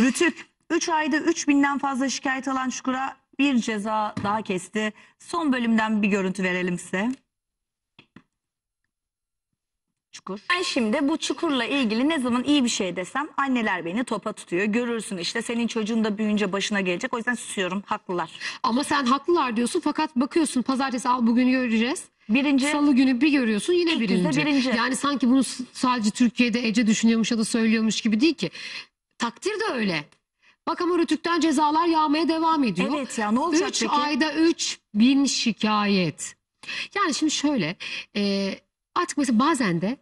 Rütük 3 ayda 3000'den fazla şikayet alan Çukur'a bir ceza daha kesti. Son bölümden bir görüntü verelim size. Çukur. Ben şimdi bu çukurla ilgili ne zaman iyi bir şey desem anneler beni topa tutuyor. Görürsün işte senin çocuğun da büyüyünce başına gelecek. O yüzden susuyorum. Haklılar. Ama sen haklılar diyorsun fakat bakıyorsun pazartesi al bugün göreceğiz. Birinci Salı günü bir görüyorsun yine birinci. birinci. Yani sanki bunu sadece Türkiye'de Ece düşünüyormuş ya da söylüyormuş gibi değil ki. Takdir de öyle. Bak ama Rütük'ten cezalar yağmaya devam ediyor. Evet ya ne olacak 3 peki? ayda 3 bin şikayet. Yani şimdi şöyle e, artık mesela bazen de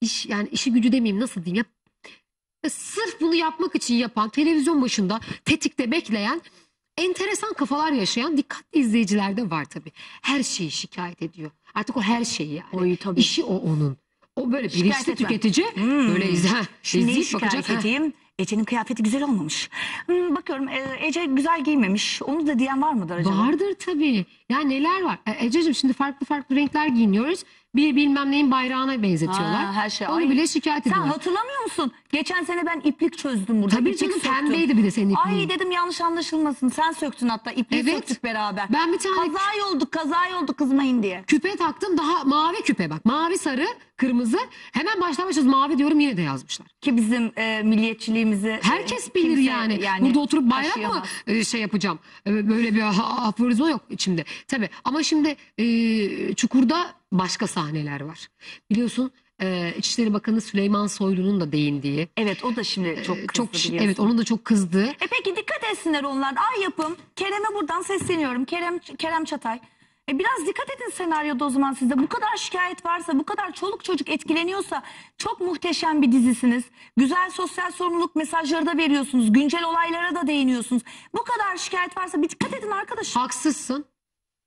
iş yani işi gücü demeyeyim nasıl diyeyim ya e, sırf bunu yapmak için yapan televizyon başında tetikte bekleyen enteresan kafalar yaşayan dikkatli izleyiciler de var tabii. Her şeyi şikayet ediyor. Artık o her şeyi yani. Oy, tabii. İşi o onun. O böyle Şikayet bilinçli etmem. tüketici Hmm. böyle izle, Şimdi izleyip şikayet bakacak. ha. edeyim? Ece'nin kıyafeti güzel olmamış. Hmm, bakıyorum e, Ece güzel giymemiş. Onu da diyen var mıdır acaba? Vardır tabii. Ya neler var? E, Ececiğim şimdi farklı farklı renkler giyiniyoruz. Bir bilmem neyin bayrağına benzetiyorlar. Her şey Onu aynı. bile şikayet Sen ediyorlar. hatırlamıyor musun? Geçen sene ben iplik çözdüm burada. Tabii İplik canım söktüm. pembeydi bir de senin ipliğin. Ay dedim yanlış anlaşılmasın. Sen söktün hatta ipliği Evet. söktük beraber. Ben bir tane Kaza yolduk kaza yolduk kızmayın diye. küpe taktım daha mavi küpe bak. Mavi sarı kırmızı. Hemen baştan başlıyoruz mavi diyorum yine de yazmışlar. Ki bizim e, milliyetçiliğimizi Herkes e, bilir kimse yani. Burada oturup bayrak mı taşıyamaz. e, şey yapacağım? E, Böyle bir ha- aforizma yok içimde. Tabii ama şimdi e, Çukur'da başka sahneler var. Biliyorsun e, İçişleri Bakanı Süleyman Soylu'nun da değindiği. Evet o da şimdi çok kızdı çok biliyorsun. evet onun da çok kızdığı. E peki dikkat etsinler onlar. Ay yapım. Kerem'e buradan sesleniyorum. Kerem Kerem Çatay. E biraz dikkat edin senaryoda o zaman sizde. Bu kadar şikayet varsa, bu kadar çoluk çocuk etkileniyorsa çok muhteşem bir dizisiniz. Güzel sosyal sorumluluk mesajları da veriyorsunuz. Güncel olaylara da değiniyorsunuz. Bu kadar şikayet varsa bir dikkat edin arkadaşım. Haksızsın.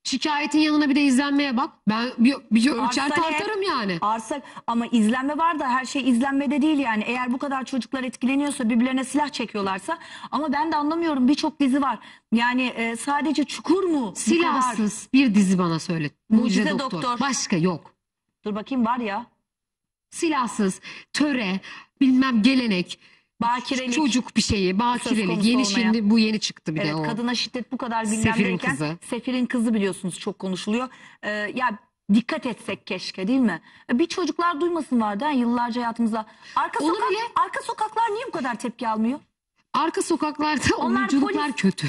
Şikayetin yanına bir de izlenmeye bak. Ben bir, bir ölçer Arsa ne? tartarım yani. Arsa ama izlenme var da her şey izlenmede değil yani. Eğer bu kadar çocuklar etkileniyorsa birbirlerine silah çekiyorlarsa ama ben de anlamıyorum birçok dizi var. Yani e, sadece çukur mu? Bu kadar? Silahsız bir dizi bana söyle. Mucize Doktor. Başka yok. Dur bakayım var ya. Silahsız, töre, bilmem gelenek, Bakirelik. çocuk bir şeyi, bakirelik. Yeni olmayan. şimdi bu yeni çıktı bir Evet, de o. kadına şiddet bu kadar Sefir'in gündemdeyken kızı. Sefir'in kızı biliyorsunuz çok konuşuluyor. Ee, ya dikkat etsek keşke değil mi? Bir çocuklar duymasın vardı ha, yıllarca hayatımızda. Arka, Onu sokak, bile- arka sokaklar niye bu kadar tepki almıyor? Arka sokaklarda Onlar oyunculuklar polis. kötü.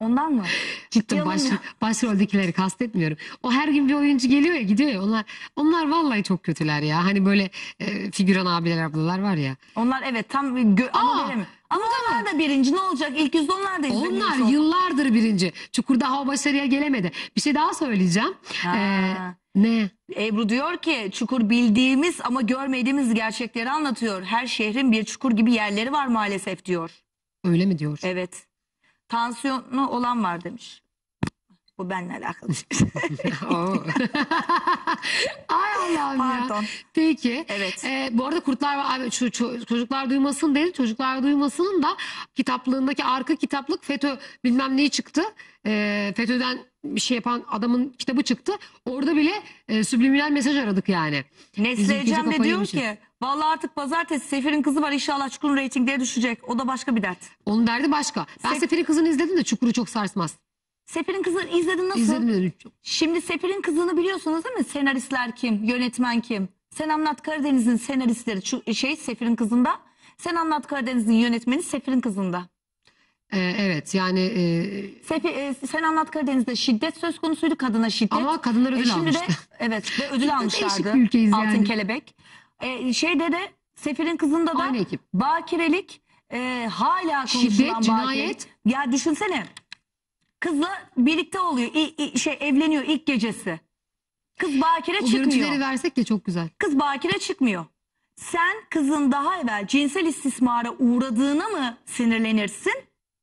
Ondan mı? Cidden Yalan baş, başroldekileri kastetmiyorum. O her gün bir oyuncu geliyor ya gidiyor ya onlar onlar vallahi çok kötüler ya. Hani böyle e, figüran abiler ablalar var ya. Onlar evet tam gö- ama Aa. Ama onlar da birinci ne olacak? İlk yüzde onlar da izleniyor. Onlar çok. yıllardır birinci. Çukurda o başarıya gelemedi. Bir şey daha söyleyeceğim. Ha. Ee, ne? Ebru diyor ki çukur bildiğimiz ama görmediğimiz gerçekleri anlatıyor. Her şehrin bir çukur gibi yerleri var maalesef diyor. Öyle mi diyor? Evet. Tansiyonu olan var demiş. Bu benimle alakalı. Oo. Ay Allah'ım Pardon. ya. Peki. Evet. Ee, bu arada kurtlar var. Abi, şu, şu- çocuklar duymasın dedi. Çocuklar duymasının da kitaplığındaki arka kitaplık FETÖ bilmem neyi çıktı. Ee, FETÖ'den bir şey yapan adamın kitabı çıktı. Orada bile e, subliminal mesaj aradık yani. Nesli Bizim ikinci Ecem de kafayı diyor yemişiz. ki vallahi artık pazartesi Sefir'in kızı var inşallah Çukur'un reytingleri düşecek. O da başka bir dert. Onun derdi başka. Ben Sef- Sefir'in kızını izledim de Çukur'u çok sarsmaz. Sefir'in kızı izledin nasıl? İzledim de Şimdi Sefir'in kızını biliyorsunuz değil mi? Senaristler kim? Yönetmen kim? Sen Anlat Karadeniz'in senaristleri şu şey Sefir'in kızında. Sen Anlat Karadeniz'in yönetmeni Sefir'in kızında. Ee, evet yani e, Sefi, e, Sen Anlat Karadeniz'de şiddet söz konusuydu kadına şiddet. ama kadınlar E ödül şimdi almıştı. de evet ve ödül almışlardı. Değişik bir ülkeyiz Altın yani. Kelebek. E, şeyde de Sefir'in kızında da Aynı ekip. bakirelik e, hala konuşulan Şiddet, bakirelik. cinayet. Ya düşünsene. Kızla birlikte oluyor. İ- i- şey evleniyor ilk gecesi. Kız bakire O çıkmıyor. görüntüleri versek de çok güzel. Kız bakire çıkmıyor. Sen kızın daha evvel cinsel istismara uğradığına mı sinirlenirsin?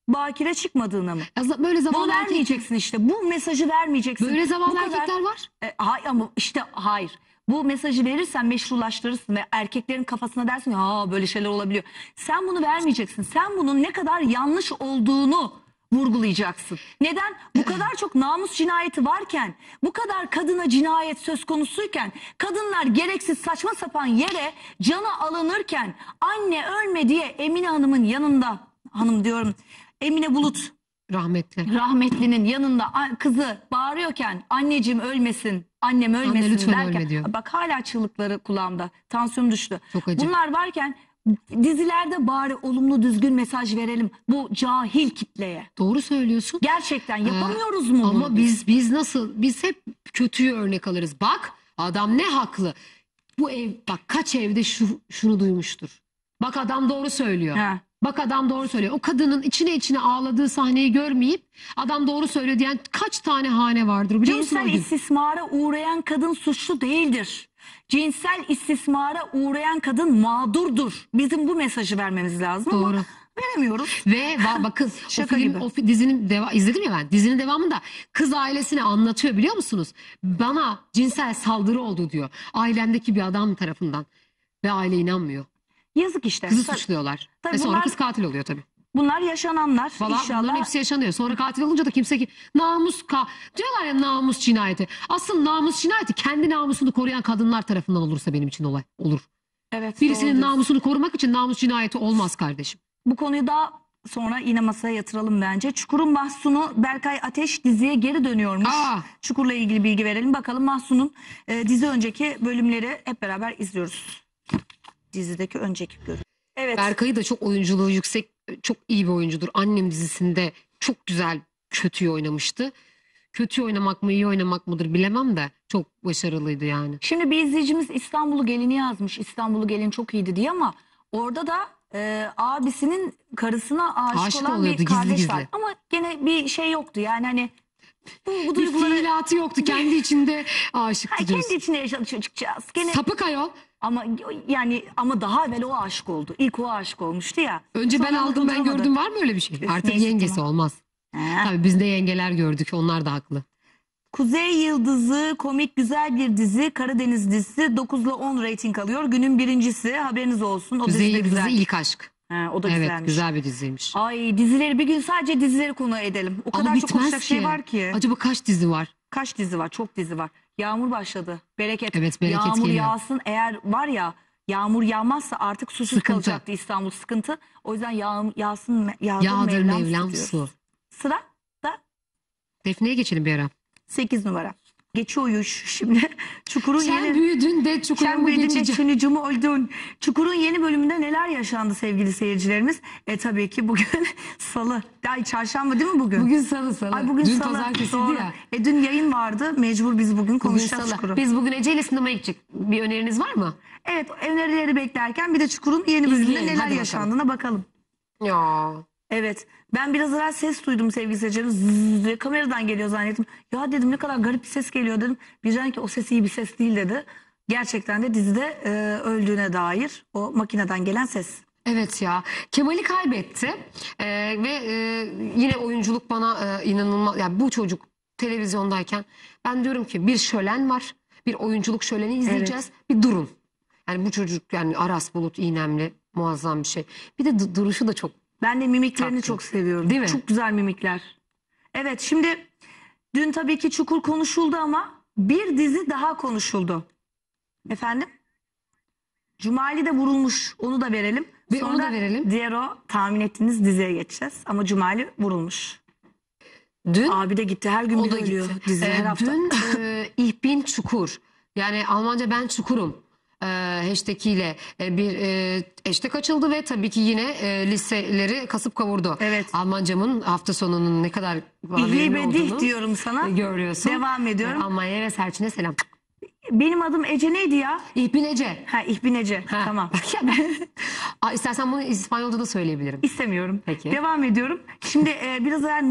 Bakire çıkmadığına mı? Ya za- böyle Bunu zavallı erkek, vermeyeceksin işte. Bu mesajı vermeyeceksin. böyle Bu zavallı kadar- erkekler var. E, hayır ama işte hayır. Bu mesajı verirsen meşrulaştırırsın ve erkeklerin kafasına dersin ya "Aa, böyle şeyler olabiliyor. Sen bunu vermeyeceksin. Sen bunun ne kadar yanlış olduğunu vurgulayacaksın. Neden? Bu kadar çok namus cinayeti varken, bu kadar kadına cinayet söz konusuyken, kadınlar gereksiz saçma sapan yere canı alınırken anne ölme diye Emine Hanım'ın yanında, hanım diyorum, Emine Bulut Rahmetli. rahmetlinin yanında a- kızı bağırıyorken anneciğim ölmesin, annem ölmesin lütfen derken ölme diyor. bak hala çığlıkları kulağımda. Tansiyonum düştü. Çok acı. Bunlar varken dizilerde bari olumlu düzgün mesaj verelim bu cahil kitleye. Doğru söylüyorsun. Gerçekten yapamıyoruz mu bunu? Ama biz biz nasıl biz hep kötüyü örnek alırız. Bak adam ne haklı. Bu ev bak kaç evde şu şunu duymuştur. Bak adam doğru söylüyor. Ha. Bak adam doğru söylüyor. O kadının içine içine ağladığı sahneyi görmeyip adam doğru söylüyor diyen kaç tane hane vardır biliyor musun? o Cinsel gün? istismara uğrayan kadın suçlu değildir. Cinsel istismara uğrayan kadın mağdurdur. Bizim bu mesajı vermemiz lazım ama Doğru. veremiyoruz. Ve va- bakın o Şaka film gibi. o fi- dizinin deva izledim ya ben. Dizinin devamında kız ailesine anlatıyor biliyor musunuz? Bana cinsel saldırı oldu diyor. Ailemdeki bir adam tarafından. Ve aile inanmıyor. Yazık işte. Kızı Tabii- suçluyorlar. tabii Ve sonra bunlar- kız katil oluyor tabii. Bunlar yaşananlar. Bunların İnşallah hepsi yaşanıyor. Sonra katil olunca da kimse ki namus ka diyorlar ya namus cinayeti. Asıl namus cinayeti kendi namusunu koruyan kadınlar tarafından olursa benim için olay olur. evet, Birisinin doğrudur. namusunu korumak için namus cinayeti olmaz kardeşim. Bu konuyu daha sonra yine masaya yatıralım bence. Çukur'un Mahsun'u Berkay Ateş diziye geri dönüyormuş. Aa. Çukur'la ilgili bilgi verelim. Bakalım Mahsun'un e, dizi önceki bölümleri hep beraber izliyoruz. Dizideki önceki bölüm. Evet. Berkay'ı da çok oyunculuğu yüksek, çok iyi bir oyuncudur. Annem dizisinde çok güzel kötüyü oynamıştı. Kötü oynamak mı iyi oynamak mıdır bilemem de çok başarılıydı yani. Şimdi bir izleyicimiz İstanbul'u gelini yazmış. İstanbul'u gelin çok iyiydi diye ama orada da e, abisinin karısına aşık, Aşık olan oluyordu bir gizli kardeş gizli. var. Ama gene bir şey yoktu yani hani bu, bu Bir duyguları fiilatı yoktu. Kendi içinde aşıktı diyorsun. kendi içinde yaşadı çocukcağız. Gene Sapık ayol. Ama yani ama daha evvel o aşık oldu. İlk o aşık olmuştu ya. Önce ben aldım ben gördüm var mı öyle bir şey? Üf, Artık neyse, yengesi tamam. olmaz. He. Tabii biz de yengeler gördük. Onlar da haklı. Kuzey Yıldızı komik güzel bir dizi. Karadeniz dizisi 9 ile 10 reyting alıyor. Günün birincisi haberiniz olsun. O Kuzey Yıldızı güzel. ilk aşk. He, o da Evet güzelmiş. güzel bir diziymiş. Ay dizileri bir gün sadece dizileri konu edelim. O Ama kadar çok konuşacak şey var ki. Acaba kaç dizi var? Kaç dizi var? Çok dizi var. Yağmur başladı. Bereket. Evet, bereket Yağmur geliyor. yağsın. Eğer var ya yağmur yağmazsa artık susuz Sıkıntı. kalacaktı İstanbul sıkıntı. O yüzden yağ, yağsın yağdır, Yağdır Mevlam, Mevlam su. Sıra da Defne'ye geçelim bir ara. 8 numara. Geçiyor uyuş şimdi. Çukur'un Sen yeni... büyüdün de Sen büyüdün de geçeceksin? sunucumu oldun. Çukur'un yeni bölümünde neler yaşandı sevgili seyircilerimiz? E tabii ki bugün salı. Ay çarşamba değil mi bugün? Bugün salı salı. Ay bugün Dün salı. pazartesiydi Doğru. ya. E dün yayın vardı. Mecbur biz bugün Bugün konuşacağız salı. Çukur'u. Biz bugün Ece ile sinemaya gidecek. Bir öneriniz var mı? Evet önerileri beklerken bir de Çukur'un yeni bölümünde neler hadi yaşandığına bakalım. Ya. Evet ben biraz evvel ses duydum sevgili seyircilerim. Zzz diye kameradan geliyor zannettim. Ya dedim ne kadar garip bir ses geliyor dedim. Birden ki o ses iyi bir ses değil dedi. Gerçekten de dizide e, öldüğüne dair o makineden gelen ses. Evet ya. Kemal'i kaybetti. Ee, ve e, yine oyunculuk bana e, inanılmaz. Yani bu çocuk televizyondayken ben diyorum ki bir şölen var. Bir oyunculuk şöleni izleyeceğiz. Bir durun. Yani bu çocuk yani Aras Bulut İynemli muazzam bir şey. Bir de du- duruşu da çok Ben de mimiklerini Tatlı. çok seviyorum. Değil mi? Çok güzel mimikler. Evet şimdi dün tabii ki Çukur konuşuldu ama bir dizi daha konuşuldu. Efendim? Cumali de vurulmuş. Onu da verelim. Ve onu da verelim. Diğer o tahmin ettiğiniz diziye geçeceğiz. Ama Cumali vurulmuş. Dün Abi de gitti. Her gün o da gitti. dizi Ee, her hafta. Dün e, Ich bin Çukur. Yani Almanca ben çukurum. E, hashtag ile e, bir e, hashtag açıldı ve tabii ki yine e, listeleri kasıp kavurdu. Evet. Almancamın hafta sonunun ne kadar verimli olduğunu diyorum sana. görüyorsun. Devam ediyorum. Almanya ve Selçin'e selam. Benim adım Ece neydi ya? Ich bin Ece. Ha İhbin Ece. Ha. Tamam. Bak ya ben- Aa, istersen bunu İspanyolca da söyleyebilirim. İstemiyorum. Peki. Devam ediyorum. Şimdi e, biraz evvel